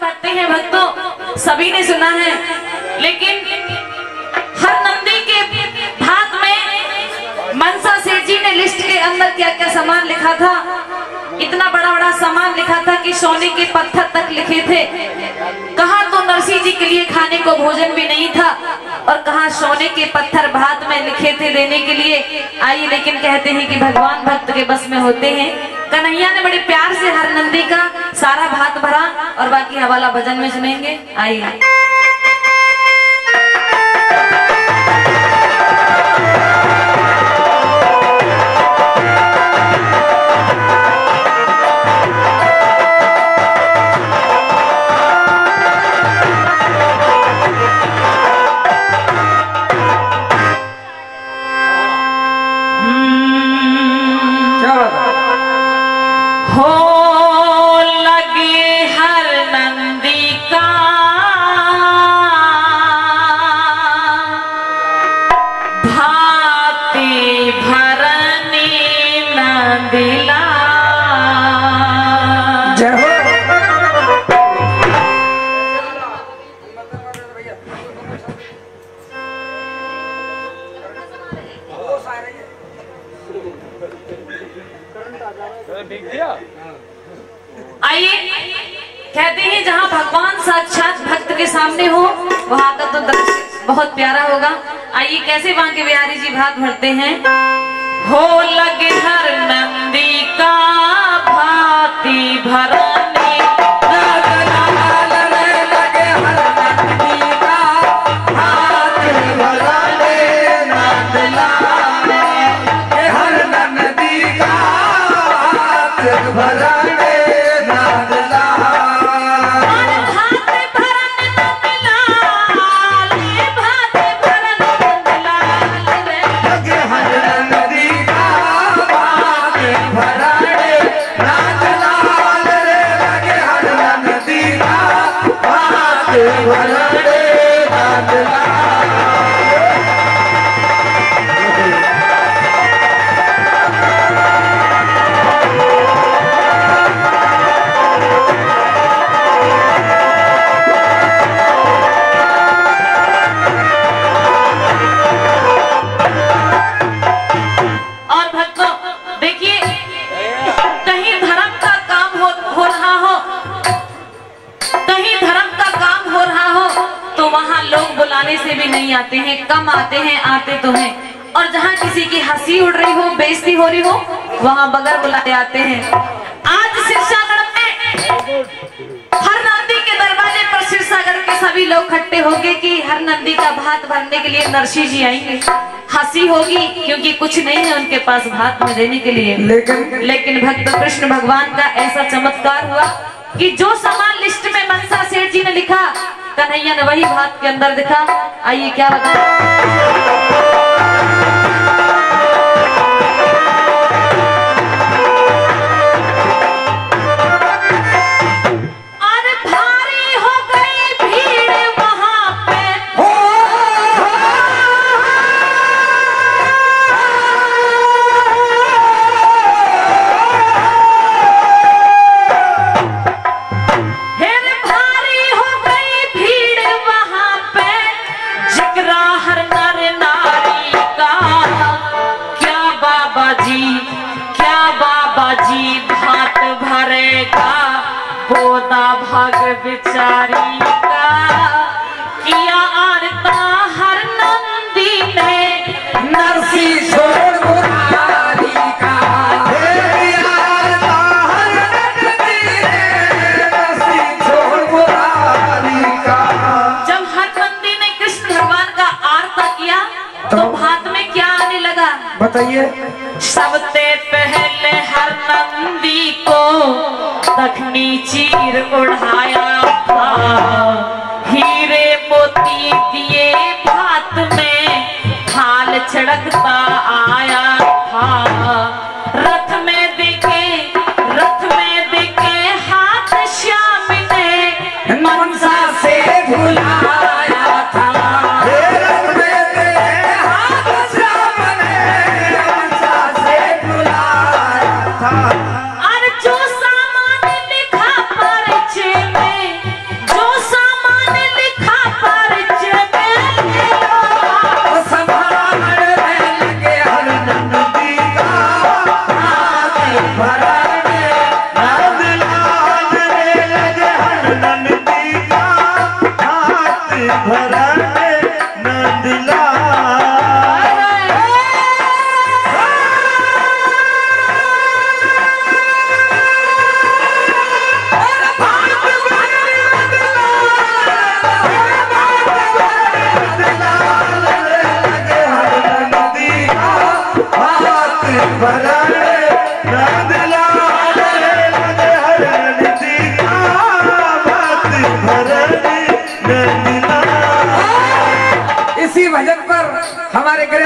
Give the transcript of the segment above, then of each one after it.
भरते हैं भक्तों। सभी ने सुना है। लेकिन हर नंदी के भाग में मनसा सेठ जी ने लिस्ट के अंदर क्या क्या सामान लिखा था? इतना बड़ा बड़ा सामान लिखा था कि सोने के पत्थर तक लिखे थे। कहा नरसिंह जी के लिए खाने को भोजन भी नहीं था और कहा सोने के पत्थर भात में लिखे थे देने के लिए। आई लेकिन कहते हैं कि भगवान भक्त के बस में होते हैं। कन्हैया ने बड़े प्यार से हर नंदी का सारा भात भरा और बाकी हवाला भजन में सुनेंगे। आइए। बहुत प्यारा होगा। आइए कैसे वहाँ के बिहारी जी भाग भरते हैं? हो लगे हर नंदी का भाती भरने लोग बुलाने से भी नहीं आते हैं कम आते हैं आते तो हैं। और जहाँ किसी की हँसी उड़ रही हो बेइज्जती हो रही हो वहाँ बगैर बुलाए आते हैं। आज सिरसागढ़ में हर नंदी के दरवाजे पर सिरसागढ़ के सभी लोग इकट्ठे होंगे कि हर नंदी का भात भरने के लिए नरसी जी आएँगे। हँसी होगी क्योंकि कुछ नहीं है उनके पास भात में देने के लिए। लेकिन लेकिन भक्त कृष्ण भगवान का ऐसा चमत्कार हुआ कि जो सामान लिस्ट में मनसा सेठ जी ने लिखा कन्हैया ने वही भात के अंदर दिखा। आइए क्या बता भरेगा बोदा भाग बिचारी का। किया आरता हर नंदी ने नरसी छोड़ मुरारी का। का। जब हर नंदी ने कृष्ण भगवान का आरता किया तो भात में क्या आने लगा? बताइए। सबसे 不是很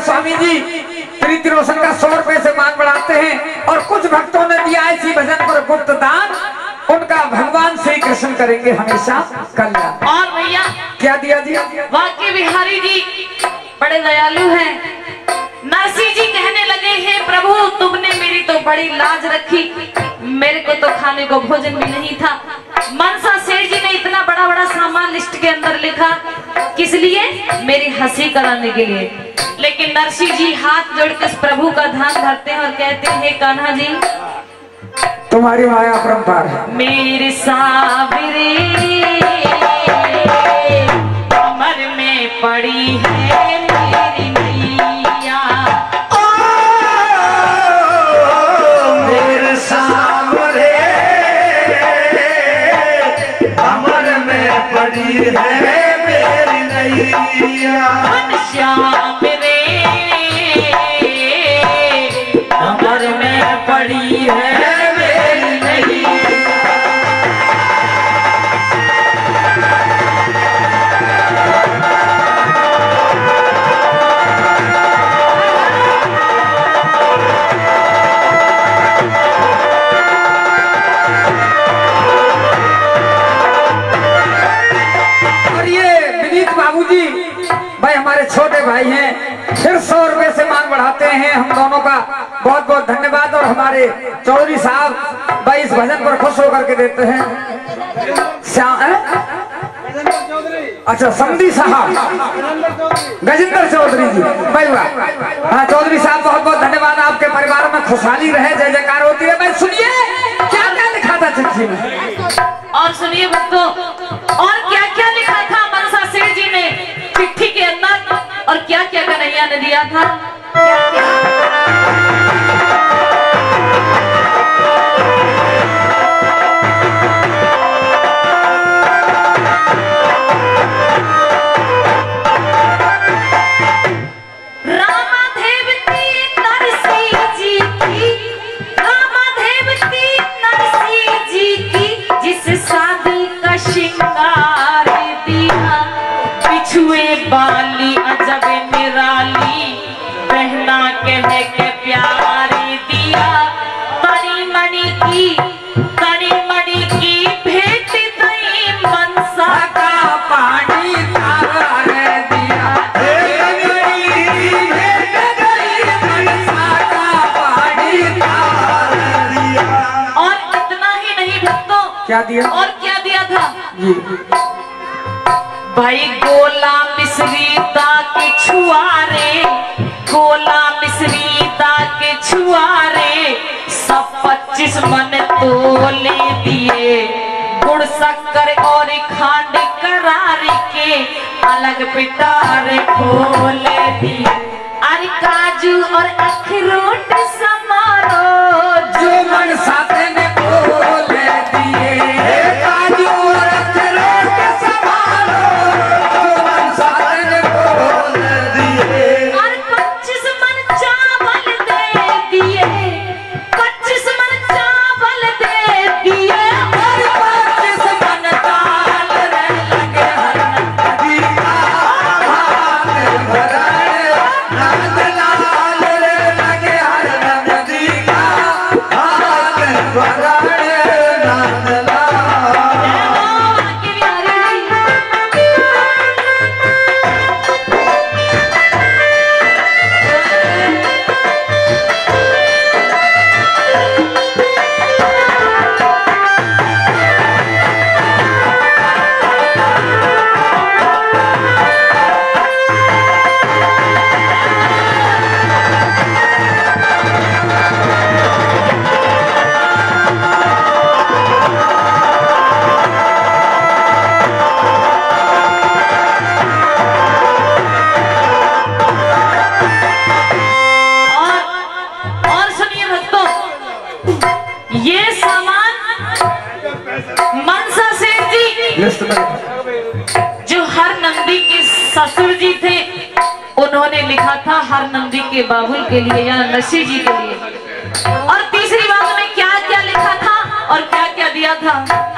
स्वामी जी प्रीति रोशन का सौ रुपए से मान बढ़ाते हैं और कुछ भक्तों ने दिया इसी भजन पर गुप्त दान। उनका भगवान श्री कृष्ण करेंगे हमेशा कल्याण। और भैया क्या दिया दिया वाक्य बिहारी जी बड़े दयालु हैं। नरसी जी कहने लगे हैं प्रभु तुमने मेरी तो बड़ी लाज रखी। मेरे को तो खाने को भोजन भी नहीं था। मनसा सेठ जी ने इतना बड़ा बड़ा सामान लिस्ट के अंदर लिखा। किस लिए? मेरी हँसी कराने के लिए। लेकिन नरसी जी हाथ जोड़कर प्रभु का ध्यान धरते हैं और कहते हैं कान्हा जी तुम्हारी माया परम्पार है। मेरे साबरे कमर में पड़ी है। Yeah. दोनों का बहुत बहुत धन्यवाद और हमारे चौधरी साहब भाई इस भजन पर खुश होकर के देते हैं। अच्छा समधी साहब। गजेंद्र चौधरी जी भाई वाह हाँ चौधरी साहब, बहुत बहुत धन्यवाद। आपके परिवार में खुशहाली रहे, जय जयकार होती है। भाई, सुनिए, क्या क्या लिखा था चिट्ठी में और सुनिए भक्तों और क्या क्या लिखा था मनसा सेठ जी ने? चिट्ठी के अंदर और क्या क्या कन्हैया ने दिया था? दिया? और क्या दिया था? जी भाई गोला मिश्री दा के छुआरे गोला मिश्री दा के छुआरे सब पच्चीस मन तोले दिए। गुड़ शक्कर और खांड करारी के अलग पिटारे खोले दिए। अरे काजू और अखरोट समारोह जी थे। उन्होंने लिखा था हर नंदी के बाबुल के लिए या नशी जी के लिए। और तीसरी बात में क्या क्या लिखा था और क्या क्या दिया था?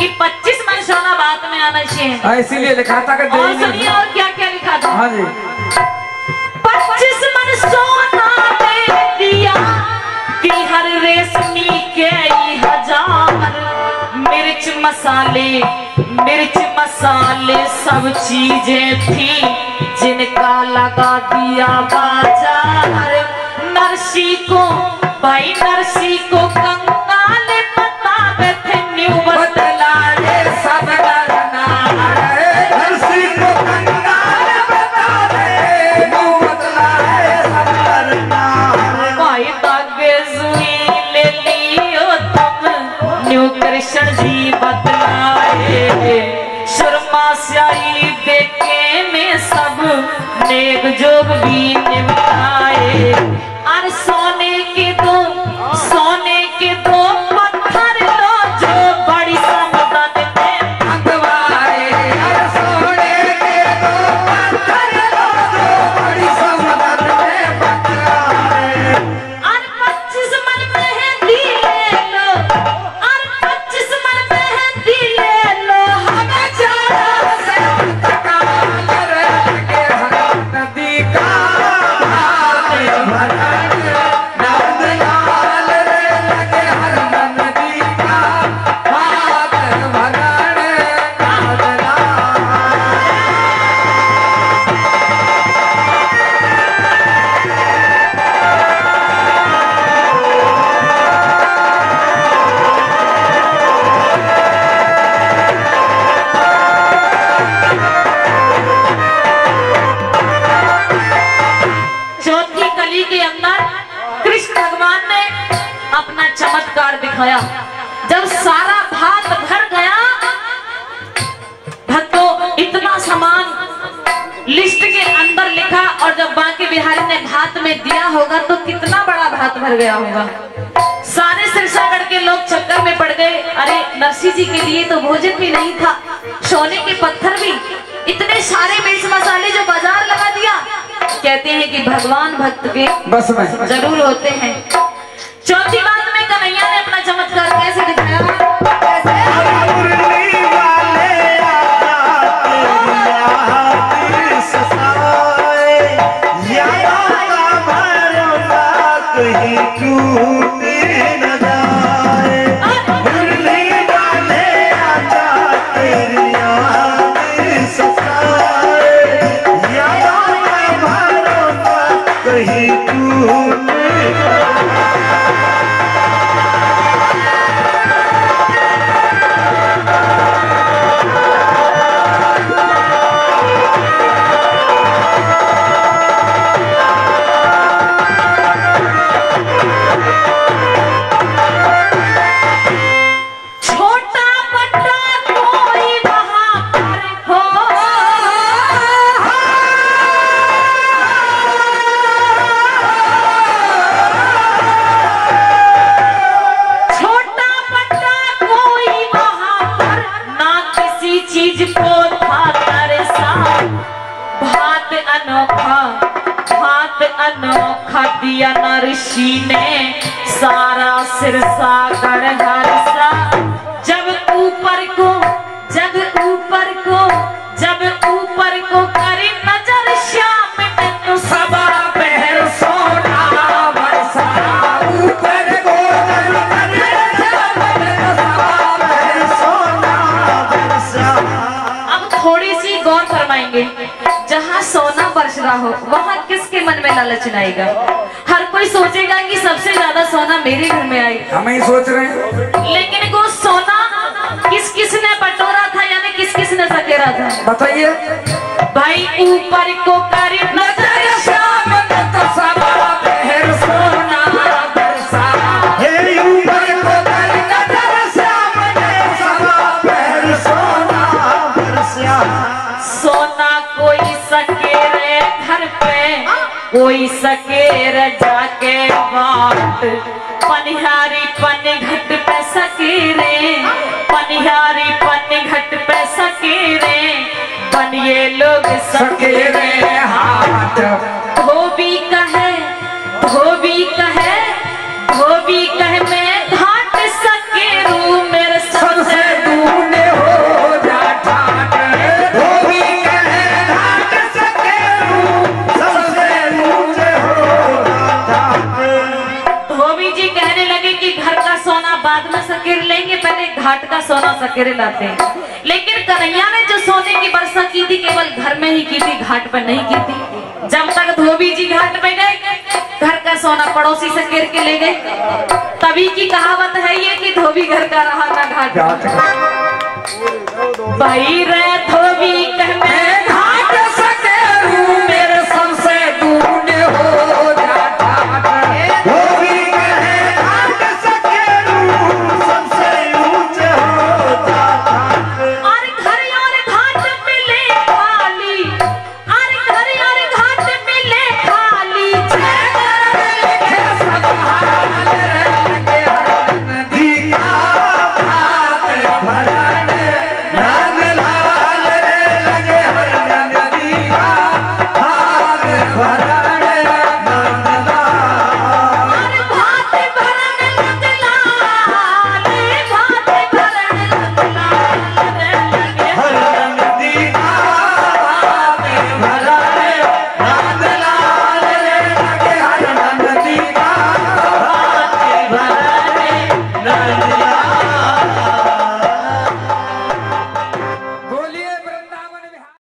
कि पच्चीस मन सोना बाद में आना चाहिए। हाँ, इसीलिए लिखा था और सुनिए और क्या क्या लिखा था? हाँ जी। पच्चीस मन सोना दे दिया कि हर रेशमी के हज़ार। मिर्च मसाले मिर्च मसाले सब चीज़ें थी जिनका लगा दिया बाज़ार। नरसी को भाई नरसी को कंगाल लिखा और जब बांके बिहारी ने भात में दिया होगा तो कितना बड़ा भात भर गया होगा। सारे सिरसागढ़ के लोग चक्कर में पड़ गए। अरे नरसी जी के लिए तो भोजन भी नहीं था सोने के पत्थर भी। इतने सारे मिर्च मसाले जो बाज़ार लगा दिया। कहते हैं कि भगवान भक्त के बस में। ज़रूर होते हैं। चौथी बात में कन्हैया ने अपना चमत्कार कैसे दिखाया? कहीं टूटे रहा हो वहाँ किसके मन में लालच आएगा हर कोई सोचेगा कि सबसे ज़्यादा सोना मेरे घर में आए हम ही सोच रहे हैं। लेकिन वो सोना किस किस ने बटोरा था यानी किस किस ने सकेरा था? बताइए। भाई ऊपर को कर नज़र सोना कोई सकेरे घर पे कोई सकेर जाके बाट। पनिहारी पन घट सकेरे पनिहारी पन घट पे सकेरे। बनिए लोग सकेरे। हाथ। धोबी कहे धोबी कहे सोना लाते हैं। लेकिन कन्हैया ने जो सोने की वर्षा की थी केवल घर में ही की थी घाट पर नहीं की थी। जब तक धोबी जी घाट पे गए घर का सोना पड़ोसी से गिर के ले गए। तभी की कहावत है ये कि धोबी घर का रहा ना घाट। भाई रे धोबी कह में